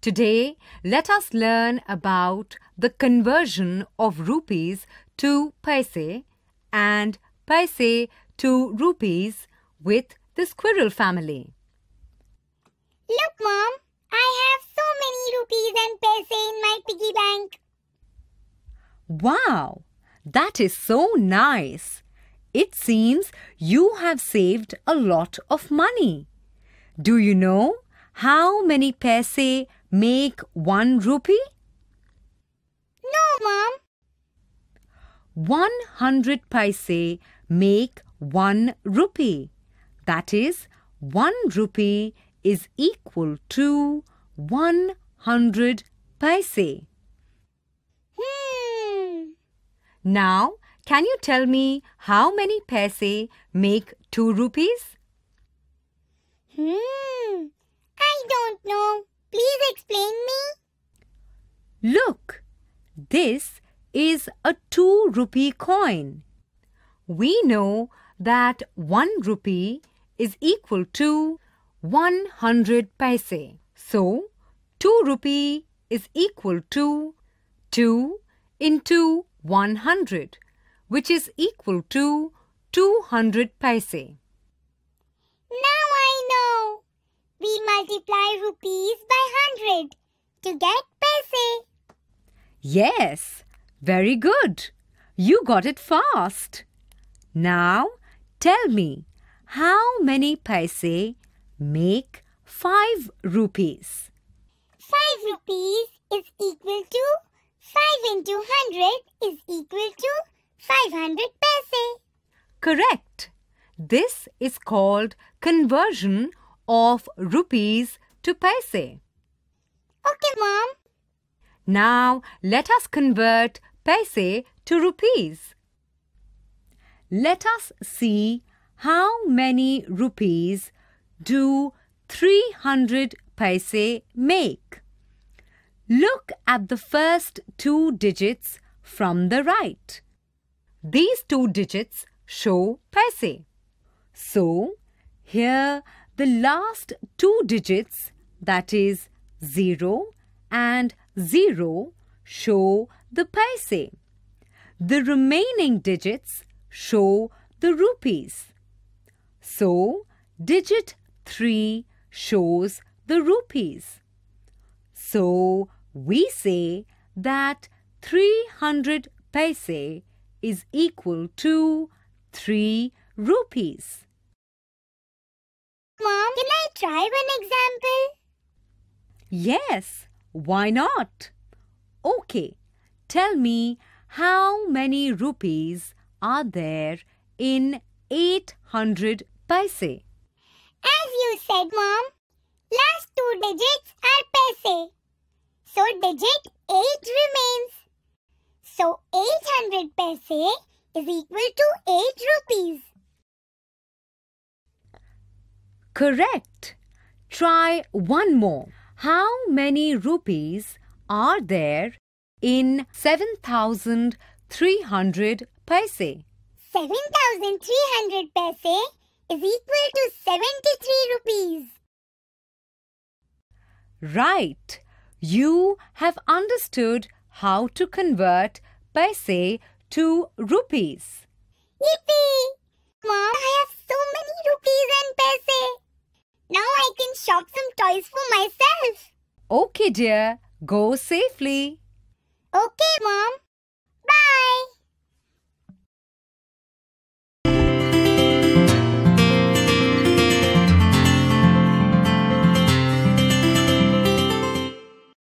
Today, let us learn about the conversion of rupees to paise and paise to rupees with the squirrel family. Look, Mom, I have so many rupees and paise in my piggy bank. Wow, that is so nice. It seems you have saved a lot of money. Do you know how many paise make one rupee? No, Mom. 100 paise make 1 rupee. That is, 1 rupee is equal to 100 paise. Hmm. Now, can you tell me how many paise make 2 rupees? Hmm. I don't know. Please explain me. Look, this is a 2 rupee coin. We know that 1 rupee is equal to 100 paise. So, 2 rupee is equal to 2 into 100, which is equal to 200 paise. Now I know. We multiply rupees by 100 to get paise. Yes, very good. You got it fast. Now, tell me, how many paise make 5 rupees? 5 rupees is equal to 5 into 100 is equal to 500 paise. Correct. This is called conversion of rupees to paise. Okay, Mom. Now let us convert paise to rupees. Let us see how many rupees do 300 paise make. Look at the first two digits from the right. These two digits show paise. So, here the last two digits that is 0 and 0 show the paise. The remaining digits show the rupees. So, digit 3 shows the rupees. So, we say that 300 paise is equal to 3 rupees. Mom, can I try one example? Yes, why not? Okay, tell me how many rupees are there in 800 paise? As you said, Mom, last two digits are paise. So digit 8 remains. So 800 paise is equal to 8 rupees. Correct. Try one more. How many rupees are there in 7,300 paise? 7,300 paise is equal to 73 rupees. Right. You have understood how to convert paise to rupees. Yippee! Mom, I have so many rupees and paise. Now I can shop some toys for myself. Okay, dear. Go safely. Okay, Mom. Bye.